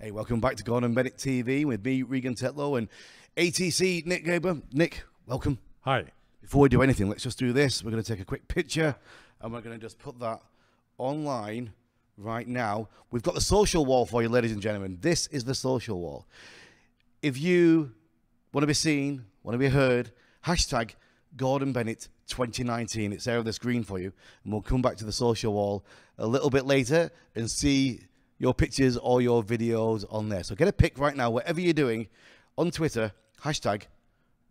Hey, welcome back to Gordon Bennett TV with me, Regan Tetlow, and ATC Nick Gerber. Nick, welcome. Hi. Before we do anything, let's just do this. We're going to take a quick picture and we're going to just put that online right now. We've got the social wall for you, ladies and gentlemen. This is the social wall. If you want to be seen, want to be heard, hashtag Gordon Bennett 2019. It's there on the screen for you. And we'll come back to the social wall a little bit later and see your pictures or your videos on there. So get a pic right now, whatever you're doing, on Twitter, hashtag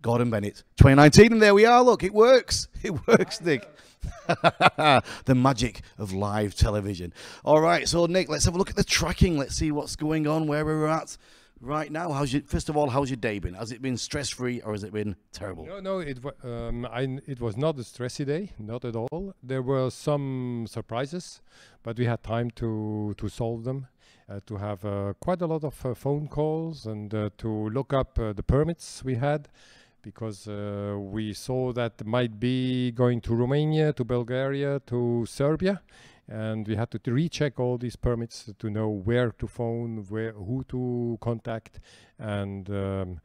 Gordon Bennett 2019. And there we are. Look, it works. It works, Nick. the magic of live television. All right, so Nick, let's have a look at the tracking. Let's see what's going on, where we're at right now. How's your first of all? How's your day been? Has it been stress free or has it been terrible? No, no, it um, I, it was not a stressy day, not at all. There were some surprises, but we had time to to solve them. Uh, to have uh, quite a lot of uh, phone calls and uh, to look up uh, the permits we had because uh, we saw that might be going to Romania, to Bulgaria, to Serbia, and we had to, recheck all these permits to know where to phone, where who to contact, and um,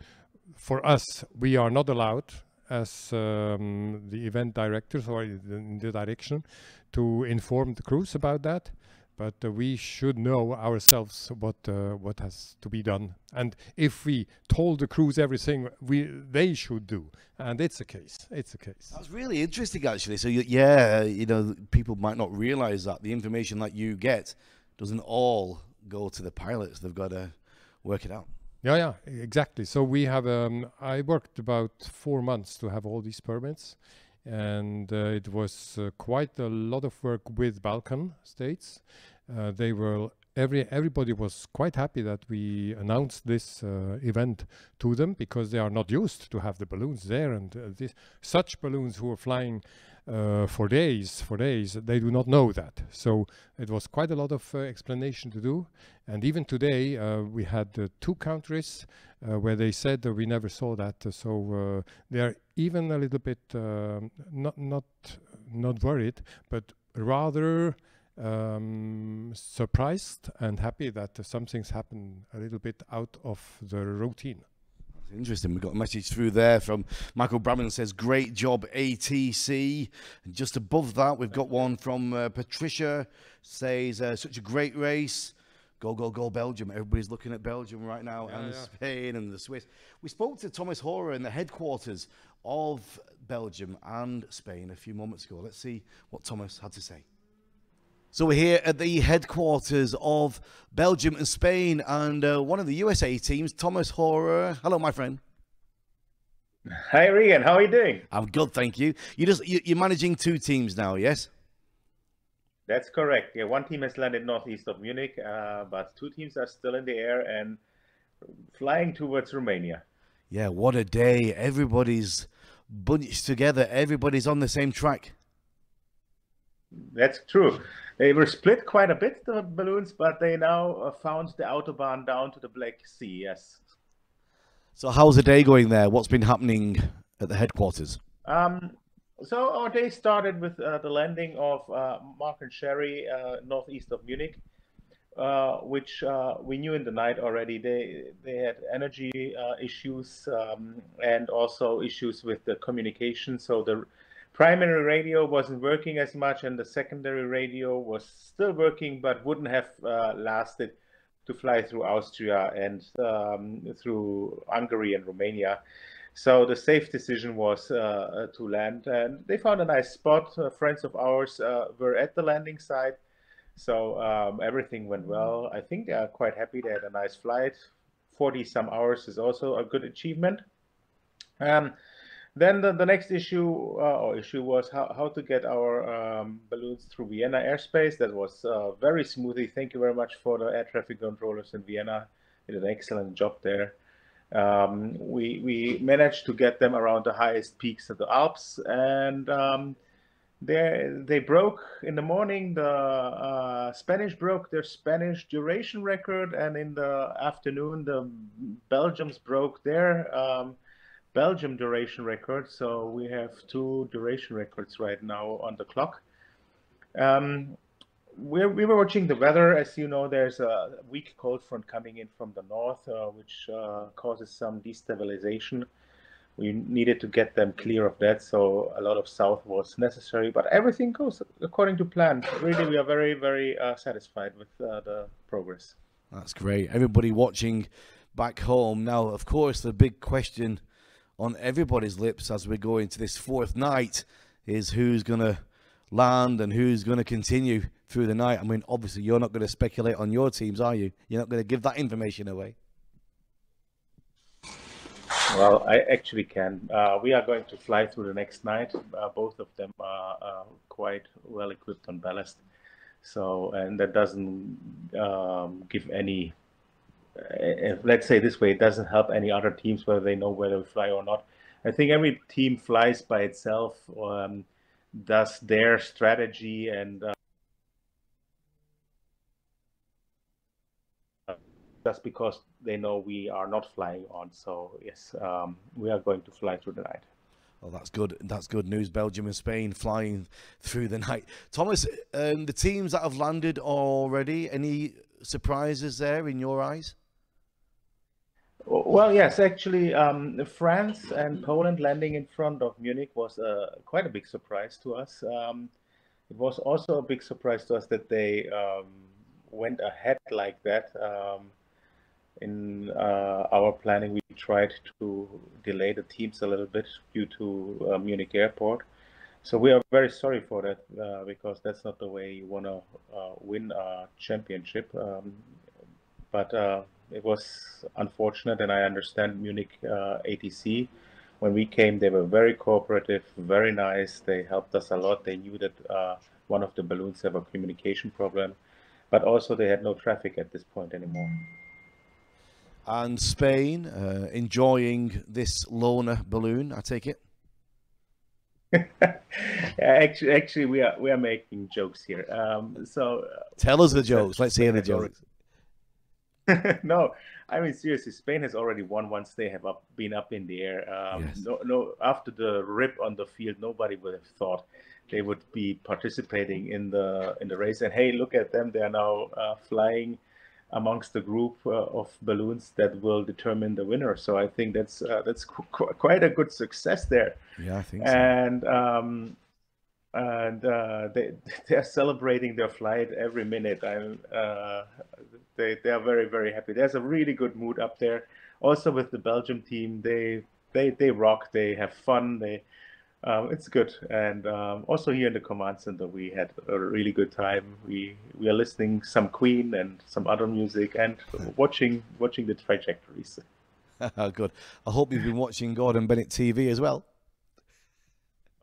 for us, we are not allowed as um, the event directors or in the direction to inform the crews about that. But uh, we should know ourselves what uh, what has to be done, and if we told the crews everything we they should do, and it's a case, it's a case. That's really interesting, actually. So, you, yeah, you know, people might not realize that the information that you get doesn't all go to the pilots. They've got to work it out. Yeah, yeah, exactly. So we have. Um, I worked about four months to have all these permits, and uh, it was uh, quite a lot of work with Balkan states. Uh, they were every everybody was quite happy that we announced this uh, event to them because they are not used to have the balloons there and uh, this such balloons who are flying uh, for days for days they do not know that so it was quite a lot of explanation to do and even today we had two countries uh, where they said that we never saw that so uh, they are even a little bit um, not not not worried but rather um, surprised and happy that uh, something's happened a little bit out of the routine interesting. We've got a message through there from Michael Bramman says, Great job, ATC. And just above that, we've got one from uh, Patricia says, uh, Such a great race. Go, go, go, Belgium. Everybody's looking at Belgium right now Yeah, and yeah. Spain and the Swiss. We spoke to Thomas Horer in the headquarters of Belgium and Spain a few moments ago. Let's see what Thomas had to say. So we're here at the headquarters of Belgium and Spain, and uh, one of the USA teams, Thomas Horer. Hello, my friend. Hi Regan, how are you doing? I'm good, thank you. You just you, you're managing two teams now, yes? That's correct. Yeah, one team has landed northeast of Munich, uh, but two teams are still in the air and flying towards Romania. Yeah. What a day! Everybody's bunched together. Everybody's on the same track. That's true. They were split quite a bit, the balloons, but they now uh, found the autobahn down to the Black Sea. Yes. So how's the day going there? What's been happening at the headquarters? Um, so our day started with uh, the landing of uh, Mark and Sherry uh, northeast of Munich, uh, which uh, we knew in the night already. They they had energy uh, issues um, and also issues with the communication. So the primary radio wasn't working as much, and the secondary radio was still working, but wouldn't have lasted to fly through Austria and um, through Hungary and Romania. So the safe decision was uh, uh, to land, and they found a nice spot. Uh, friends of ours uh, were at the landing site, so um, everything went well. I think they are quite happy. They had a nice flight. Forty some hours is also a good achievement. Um, then the, the next issue uh, or issue was how, how to get our um, balloons through Vienna airspace. That was uh, very smoothly. Thank you very much for the air traffic controllers in Vienna. They did an excellent job there. Um, we we managed to get them around the highest peaks of the Alps, and um, they broke in the morning. The uh, Spanish broke their Spanish duration record, and in the afternoon, the Belgians broke their um, Belgium duration record. So we have two duration records right now on the clock. Um, we're, we were watching the weather. As you know, there's a weak cold front coming in from the north, uh, which uh, causes some destabilization. We needed to get them clear of that, so a lot of south was necessary. But everything goes according to plan. Really, we are very, very uh, satisfied with uh, the progress. That's great. Everybody watching back home now, of course, the big question on everybody's lips as we go into this fourth night is who's going to land and who's going to continue through the night. I mean, obviously, you're not going to speculate on your teams, are you? You're not going to give that information away. Well, I actually can. Uh, we are going to fly through the next night. Uh, both of them are uh, quite well equipped on ballast. So, and that doesn't um, give any, uh, let's say this way, it doesn't help any other teams whether they know whether we fly or not. I think every team flies by itself, um, does their strategy and just because they know we are not flying on. So yes, um, we are going to fly through the night. Well, that's good. That's good news. Belgium and Spain flying through the night. Thomas, um, the teams that have landed already. Any surprises there in your eyes? Well, yes, actually, um, France and Poland landing in front of Munich was uh, quite a big surprise to us. Um, it was also a big surprise to us that they um, went ahead like that. Um, in uh, our planning, we tried to delay the teams a little bit due to uh, Munich Airport. So we are very sorry for that uh, because that's not the way you want to uh, win a championship. Um, but uh, it was unfortunate, and I understand Munich uh, ATC. When we came, they were very cooperative, very nice. They helped us a lot. They knew that one of the balloons have a communication problem, but also they had no traffic at this point anymore and Spain uh, enjoying this loner balloon. I take it. actually, actually, we are we are making jokes here. Um, so uh, tell us the jokes. Let's hear the jokes. no, I mean seriously, Spain has already won once they have up, been up in the air. Um, yes. No, no, after the rip on the field, nobody would have thought they would be participating in the in the race. And hey, look at them; they are now uh, flying amongst the group uh, of balloons that will determine the winner. So I think that's uh, that's qu quite a good success there. Yeah, I think. So. And um, and uh, they they are celebrating their flight every minute. I'm uh, they they are very very happy. There's a really good mood up there. Also with the Belgium team, they they they rock. They have fun. They um, it's good. And um, also here in the command center, we had a really good time. We we are listening some Queen and some other music and watching watching the trajectories. good. I hope you've been watching Gordon Bennett TV as well.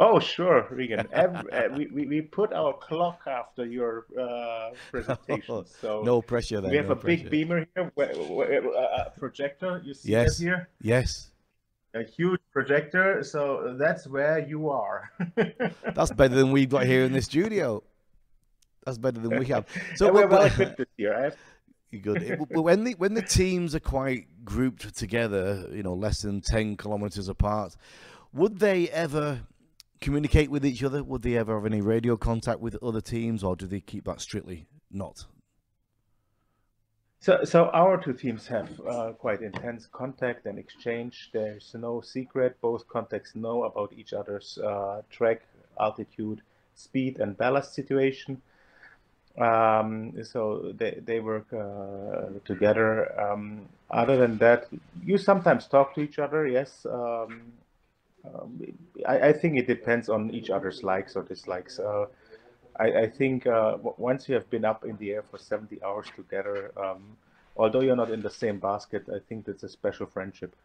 Oh sure, Regan. Every, uh, we, we, we put our clock after your uh, presentation, so no pressure. Then, we have no a pressure. big beamer here, a projector. You see yes. here? Yes a huge projector. So that's where you are. that's better than we've got here in the studio. That's better than we have. So yeah, we're well equipped this year. Have... Good. when the when the teams are quite grouped together, you know, less than ten kilometers apart, would they ever communicate with each other? Would they ever have any radio contact with other teams, or do they keep that strictly not? So, so our two teams have uh, quite intense contact and exchange. There's no secret. Both contacts know about each other's uh, track, altitude, speed, and ballast situation. Um, so they, they work uh, together. Um, other than that, you sometimes talk to each other, yes. Um, um I, I, think it depends on each other's likes or dislikes. I, I think uh, once you have been up in the air for 70 hours together, um, although you're not in the same basket, I think that's a special friendship.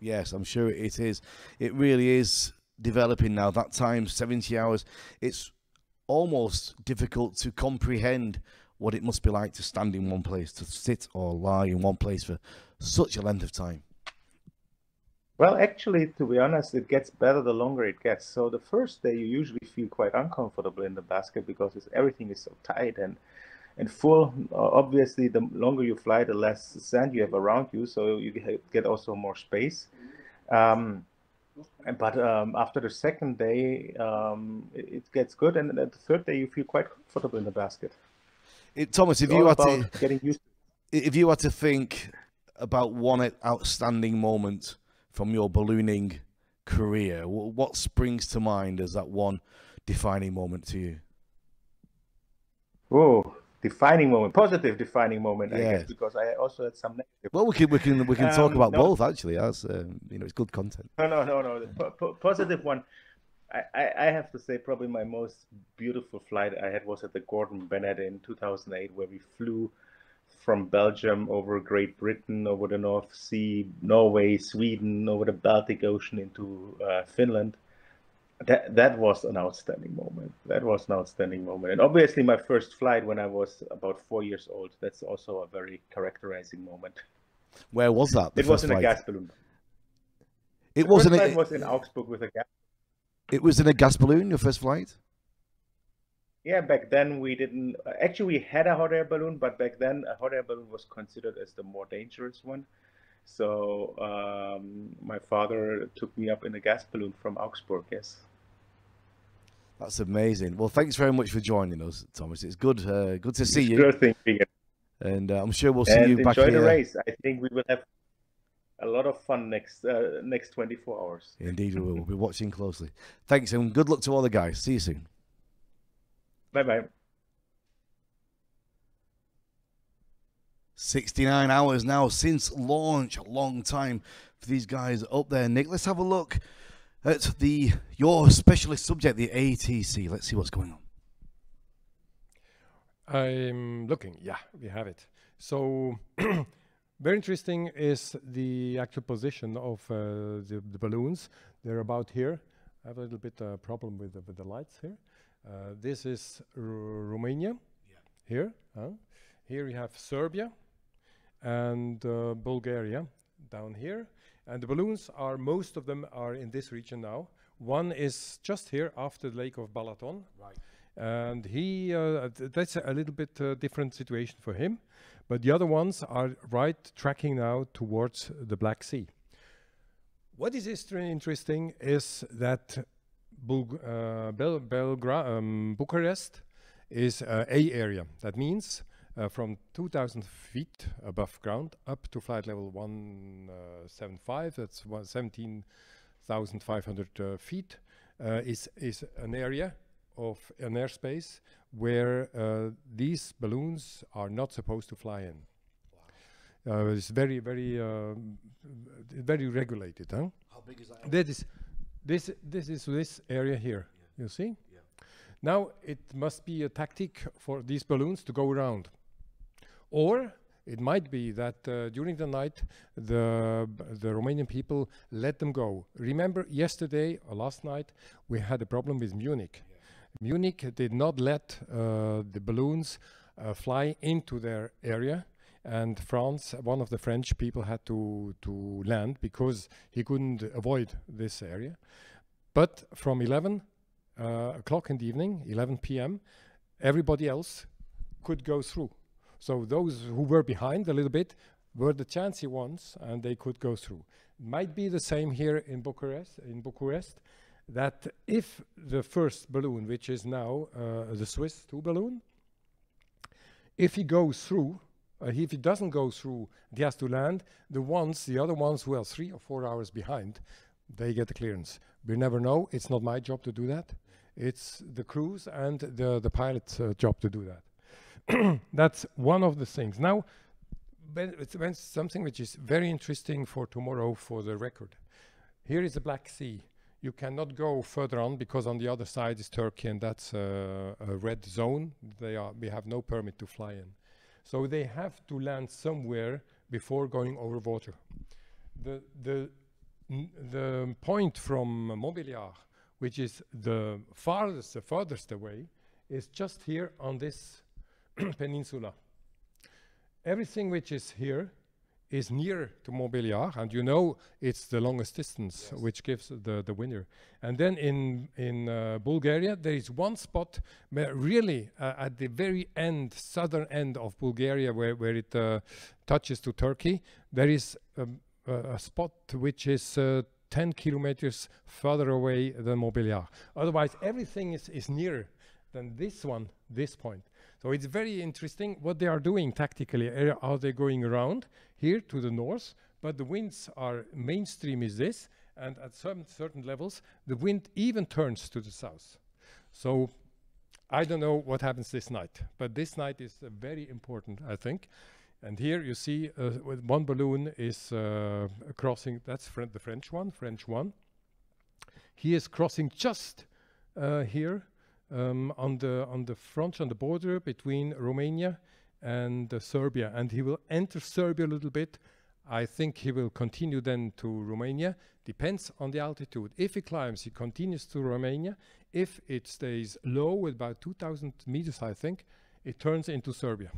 Yes, I'm sure it is. It really is developing now. That time, 70 hours, it's almost difficult to comprehend what it must be like to stand in one place, to sit or lie in one place for such a length of time. Well, actually, to be honest, it gets better the longer it gets. So the first day, you usually feel quite uncomfortable in the basket because everything is so tight and and full. Uh, obviously, the longer you fly, the less sand you have around you, so you get also more space. Um, but um, after the second day, um, it, it, gets good, and at the third day, you feel quite comfortable in the basket. It, Thomas, if It's you had to, getting used. if you had to think about one outstanding moment from your ballooning career, what springs to mind as that one defining moment to you? Oh, defining moment, positive defining moment, I guess, because I also had some negative. Well, we can we can we can talk Um, about no. both actually. That's um, you know, it's good content. No, no, no, no. The po- po- positive one. I, I, I have to say, probably my most beautiful flight I had was at the Gordon Bennett in 2008, where we flew from Belgium over Great Britain, over the North Sea, Norway, Sweden, over the Baltic Ocean into uh, Finland. That that was an outstanding moment. That was an outstanding moment, and obviously my first flight when I was about four years old. That's also a very characterizing moment. Where was that? it was in a gas balloon. It wasn't. flight was in Augsburg with a gas. it was in a gas balloon. Your first flight. Yeah, back then we didn't. Actually, we had a hot air balloon, but back then a hot air balloon was considered as the more dangerous one. So um, my father took me up in a gas balloon from Augsburg. Yes. That's amazing. Well, thanks very much for joining us, Thomas. It's good, uh, good to see you, thing, Regan. and uh, I'm sure we'll see And you back enjoy the race. I think we will have a lot of fun next uh, next 24 hours. Indeed, we will. We'll be watching closely. Thanks, and good luck to all the guys. See you soon. Bye bye. 69 hours now since launch. A long time for these guys up there. Nick, let's have a look at the your specialist subject, the ATC. Let's see what's going on. I'm looking. Yeah, we have it. So very interesting is the actual position of uh, the, the balloons. They're about here. I have a little bit uh, problem with the, with the lights here. Uh, this is R- Romania. Here. huh? Here we have Serbia and uh, Bulgaria down here. And the balloons are, most of them are in this region now. One is just here after the lake of Balaton. Right. And he, uh, th- that's a little bit uh, different situation for him. But the other ones are right tracking now towards the Black Sea. What is interesting is that Bulg- uh, Bel- Belgra- um, Bucharest is uh, A area. That means uh, from 2,000 feet above ground up to flight level 175, that's one- 17,500 uh, feet, uh, is, is an area of an airspace where uh, these balloons are not supposed to fly in. Uh, it's very, very, um, very regulated. Huh? How big is that? That is, this, this is this area here. You see? Now it must be a tactic for these balloons to go around, or it might be that uh, during the night the the Romanian people let them go. Remember yesterday or last night we had a problem with Munich. Munich did not let uh, the balloons uh, fly into their area and France, one of the French people had to, to land because he couldn't avoid this area. But from 11 uh, o'clock in the evening, 11 p.m., everybody else could go through. So those who were behind a little bit were the chancy ones, and they could go through. Might be the same here in Bucharest. In Bucharest, that if the first balloon, which is now uh, the Swiss two balloon, if he goes through, uh, if it doesn't go through, he has to land. The ones, the other ones who are three or four hours behind, they get the clearance. We never know. It's not my job to do that. It's the crew's and the the pilot's uh, job to do that. That's one of the things. Now, when something which is very interesting for tomorrow for the record. Here is the Black Sea. You cannot go further on because on the other side is Turkey, and that's uh, a red zone. They are. We have no permit to fly in. So they have to land somewhere before going over water. The, the, the point from Montbéliard, which is the farthest, the farthest away, is just here on this peninsula. Everything which is here is near to Montbéliard, and you know it's the longest distance, which gives the, the winner. And then in in uh, Bulgaria, there is one spot where really uh, at the very end, southern end of Bulgaria, where where it uh, touches to Turkey, there is um, a, a spot which is. Uh, 10 kilometers further away than Montbéliard. Otherwise, everything is, is nearer than this one, this point. So it's very interesting what they are doing tactically. Are are they going around here to the north? But the winds are mainstream is this, and at some certain levels, the wind even turns to the south. So I don't know what happens this night, but this night is uh, very important, I think. And here you see uh, one balloon is uh, crossing, that's fr the French one, French one. He is crossing just uh, here um, on the on the front on the border between Romania and uh, Serbia, and he will enter Serbia a little bit. I think he will continue then to Romania. Depends on the altitude. If he climbs, he continues to Romania. If it stays low about 2,000 meters, I think, it turns into Serbia.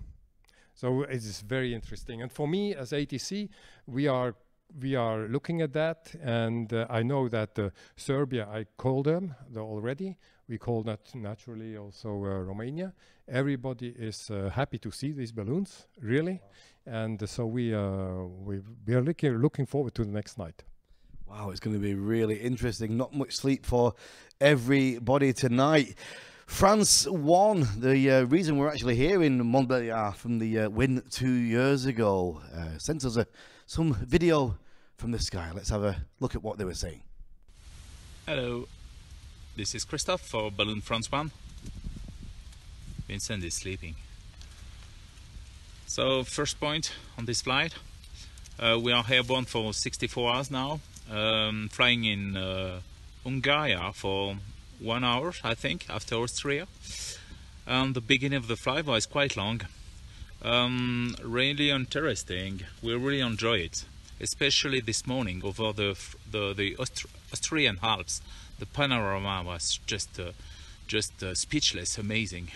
So it is very interesting. And for me, as ATC, we are we are looking at that, and uh, I know that uh, Serbia, I called them the already. We call that naturally also uh, Romania. Everybody is uh, happy to see these balloons, really, and uh, so we uh, we we are looking looking forward to the next night. Wow, it's going to be really interesting. Not much sleep for everybody tonight. France won. The uh, reason we're actually here in Montbéliard from the uh, win two years ago uh, sent us a, some video from the sky. Let's have a look at what they were saying. Hello, this is Christophe for Balloon France 1. Vincent is sleeping. So, first point on this flight. Uh, we are airborne for 64 hours now, um, flying in uh, for one hour, I think, after Austria. And the beginning of the flight was quite long. Um, really interesting. We really enjoy it, especially this morning over the the, the Aust Austrian Alps. The panorama was just uh, just uh, speechless, amazing.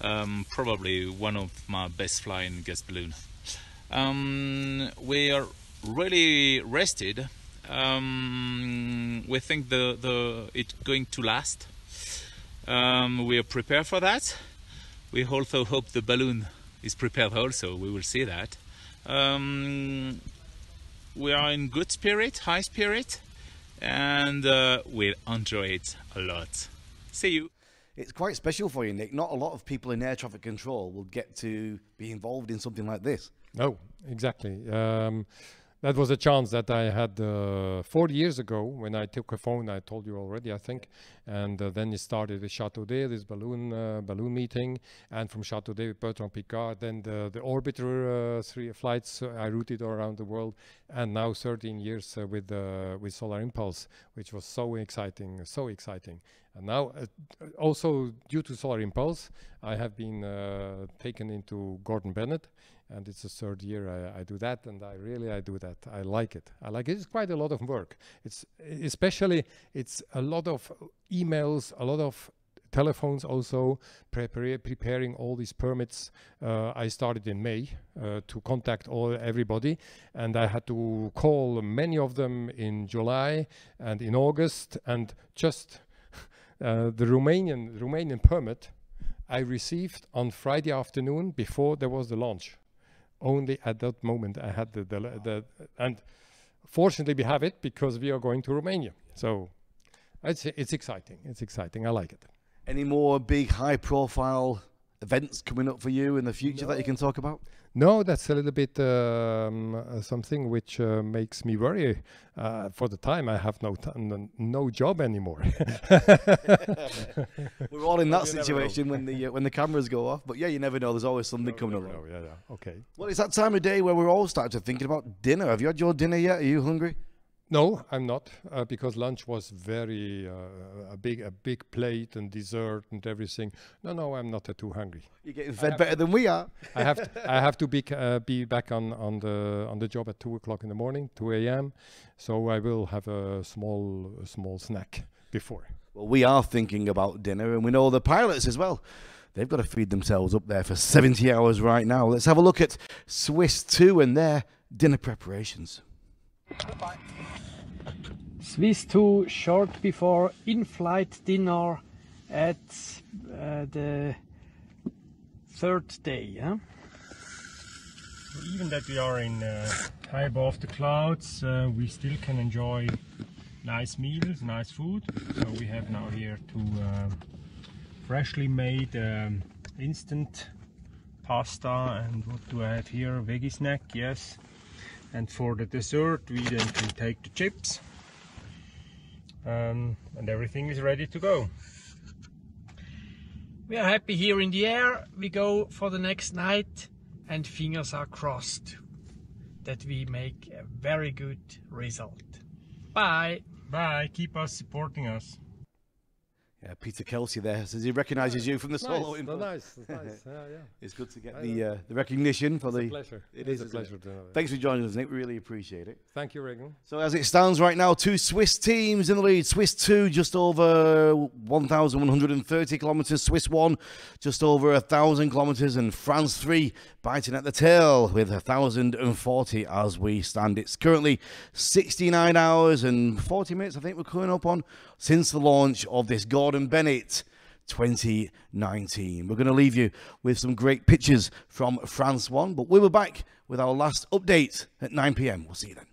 Um, probably one of my best flying gas balloon. Um, we are really rested um, we think the the it's going to last. Um, we are prepared for that. We also hope the balloon is prepared also. We will see that. Um, we are in good spirit, high spirit, and uh, we enjoy it a lot. See you. It's quite special for you, Nick. Not a lot of people in air traffic control will get to be involved in something like this. No, exactly. Um, that was a chance that I had uh, 40 years ago when I took a phone. I told you already, I think, and uh, then it started with Château-d'Oex, this balloon uh, balloon meeting, and from Château-d'Oex with Bertrand Piccard, then the, the orbiter uh, three flights uh, I routed around the world, and now 13 years uh, with with Solar Impulse, which was so exciting, so exciting. And now, also due to Solar Impulse, I have been taken into Gordon Bennett and it's the third year I, I, do that and I really I do that. I like it. I like it. It's quite a lot of work. It's especially it's a lot of emails a lot of telephones also prepare, preparing all these permits. Uh, I started in May uh, to contact all everybody and I had to call many of them in July and in August and just uh, the Romanian Romanian permit I received on Friday afternoon before there was the launch only at that moment I had the, the, the, and fortunately we have it because we are going to Romania. So it's it's exciting. It's exciting. I like it. Any more big high profile events coming up for you in the future no. that you can talk about? No, that's a little bit um, uh, something which uh, makes me worry. Uh, for the time, I have no no job anymore. We're all in that situation when the uh, when the cameras go off. But yeah, you never know. There's always something no, coming up. Yeah, yeah. Okay. Well, it's that time of day where we're all starting to thinking about dinner. Have you had your dinner yet? Are you hungry? No, I'm not, uh, because lunch was very uh, a big a big plate and dessert and everything. No, no, I'm not uh, too hungry. You're getting fed better than we are. I have to, I have to be uh, be back on on the on the job at two o'clock in the morning, two a.m. So I will have a small a small snack before. Well, we are thinking about dinner, and we know the pilots as well. They've got to feed themselves up there for 70 hours right now. Let's have a look at Swiss 2 and their dinner preparations. Swiss 2 short before in-flight dinner at uh, the third day. Huh? Even that we are in uh, high above the clouds, uh, we still can enjoy nice meals, nice food. So we have now here two uh, freshly made um, instant pasta and what do I have here? Veggie snack, yes. And for the dessert, we then can take the chips. Um, and everything is ready to go. We are happy here in the air. We go for the next night and fingers are crossed that we make a very good result. Bye. Bye. Keep us supporting us. Yeah, Peter Kelsey there says he recognises you from the solo nice, info. nice, nice. Yeah, yeah. It's good to get I the uh, the recognition for It's the. a pleasure. It It's is, a isn't it? pleasure to that. Thanks for joining us, Nick. We really appreciate it. Thank you, Regan. So as it stands right now, two Swiss teams in the lead. Swiss 2 just over 1,130 kilometres. Swiss 1 just over a 1,000 kilometres. And France 3 biting at the tail with 1,040 as we stand. It's currently 69 hours and 40 minutes, I think we're coming up on, since the launch of this Gordon Bennett 2019. We're going to leave you with some great pictures from France 1, but we'll be back with our last update at 9 p.m. We'll see you then.